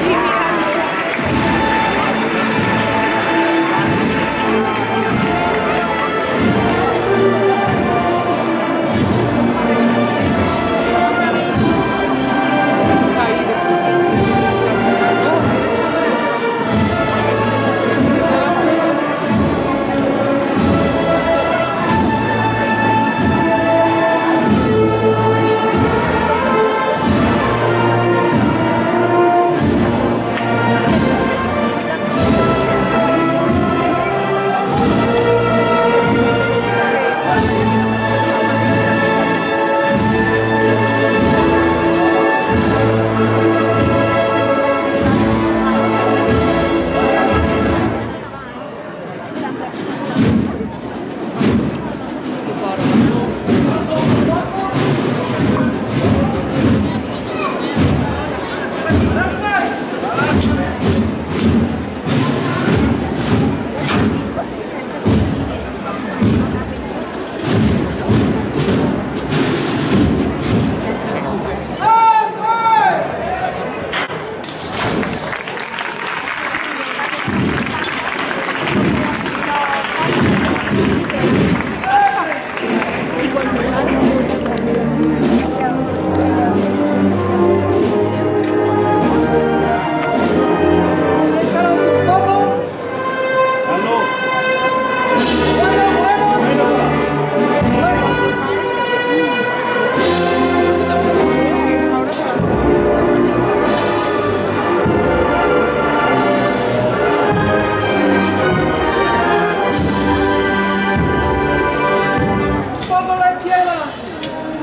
Bohemian.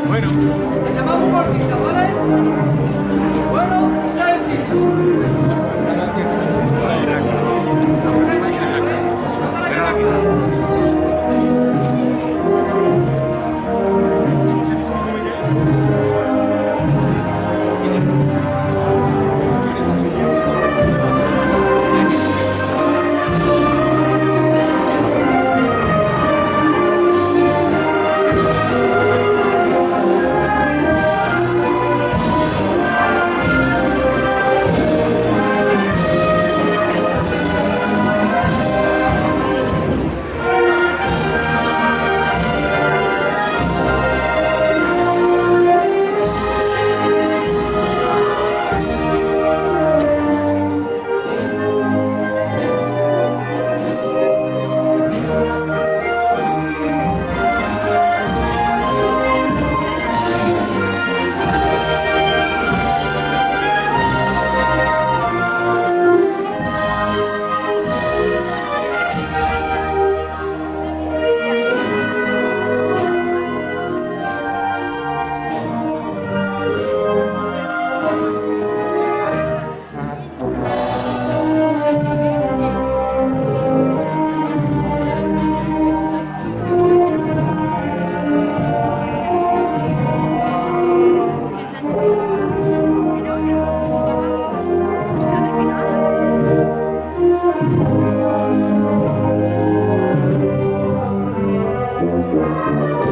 Bueno. Te llamamos cortita, ¿vale? Bueno, seis sitios. Música